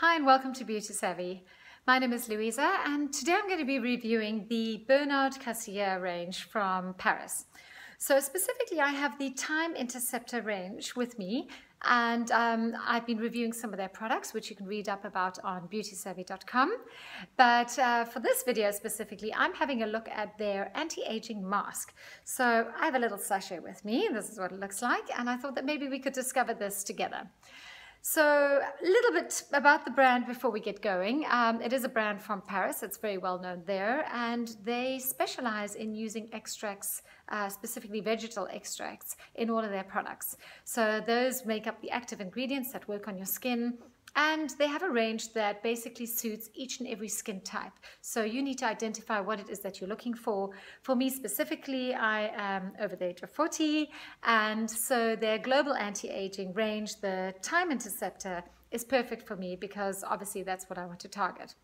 Hi and welcome to Beauty Savvy. My name is Louisa and today I'm going to be reviewing the Bernard Cassiere range from Paris. So specifically I have the Time Interceptor range with me and um, I've been reviewing some of their products which you can read up about on beautysavvy.com but uh, for this video specifically I'm having a look at their anti-aging mask so I have a little sachet with me this is what it looks like and I thought that maybe we could discover this together so a little bit about the brand before we get going. Um, it is a brand from Paris. It's very well known there. And they specialize in using extracts, uh, specifically vegetal extracts, in all of their products. So those make up the active ingredients that work on your skin and they have a range that basically suits each and every skin type. So you need to identify what it is that you're looking for. For me specifically, I am over the age of 40, and so their global anti-aging range, the Time Interceptor, is perfect for me because obviously that's what I want to target.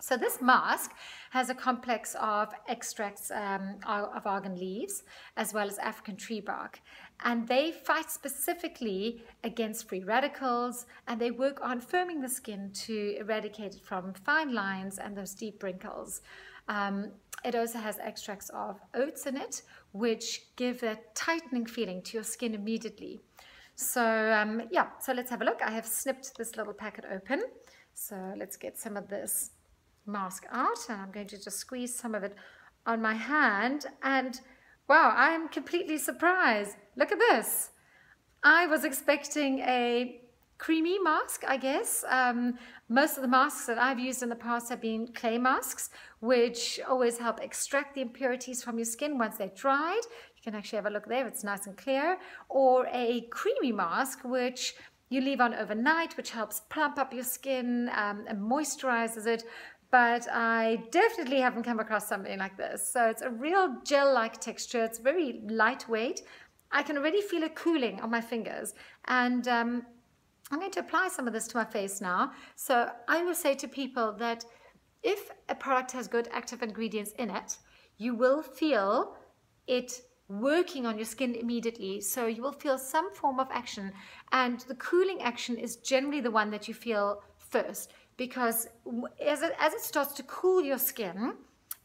So this mask has a complex of extracts um, of argan leaves as well as African tree bark. And they fight specifically against free radicals and they work on firming the skin to eradicate it from fine lines and those deep wrinkles. Um, it also has extracts of oats in it, which give a tightening feeling to your skin immediately. So um, yeah, so let's have a look. I have snipped this little packet open. So let's get some of this mask out and I'm going to just squeeze some of it on my hand and wow, I am completely surprised. Look at this. I was expecting a creamy mask, I guess. Um, most of the masks that I've used in the past have been clay masks, which always help extract the impurities from your skin once they're dried. You can actually have a look there, it's nice and clear. Or a creamy mask, which you leave on overnight, which helps plump up your skin um, and moisturizes it but I definitely haven't come across something like this. So it's a real gel-like texture. It's very lightweight. I can already feel it cooling on my fingers. And um, I'm going to apply some of this to my face now. So I will say to people that if a product has good active ingredients in it, you will feel it working on your skin immediately. So you will feel some form of action. And the cooling action is generally the one that you feel first because as it, as it starts to cool your skin,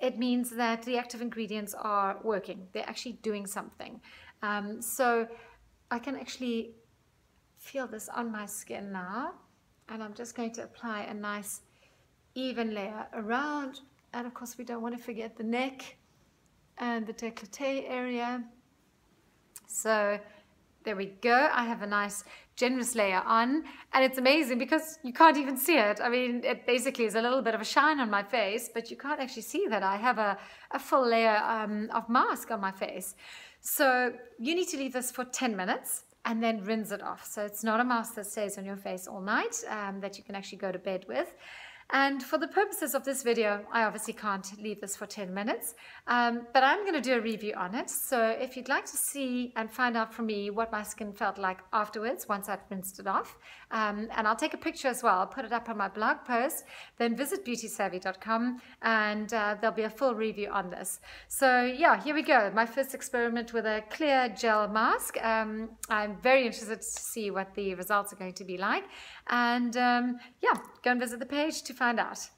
it means that the active ingredients are working. They're actually doing something. Um, so I can actually feel this on my skin now. And I'm just going to apply a nice even layer around. And of course, we don't want to forget the neck and the décolleté area. So there we go. I have a nice generous layer on and it's amazing because you can't even see it. I mean, it basically is a little bit of a shine on my face, but you can't actually see that I have a, a full layer um, of mask on my face. So you need to leave this for 10 minutes and then rinse it off. So it's not a mask that stays on your face all night um, that you can actually go to bed with. And for the purposes of this video, I obviously can't leave this for 10 minutes, um, but I'm going to do a review on it. So if you'd like to see and find out from me what my skin felt like afterwards, once I've rinsed it off, um, and I'll take a picture as well, I'll put it up on my blog post, then visit beautysavvy.com and uh, there'll be a full review on this. So yeah, here we go. My first experiment with a clear gel mask. Um, I'm very interested to see what the results are going to be like. And um, yeah, go and visit the page find out.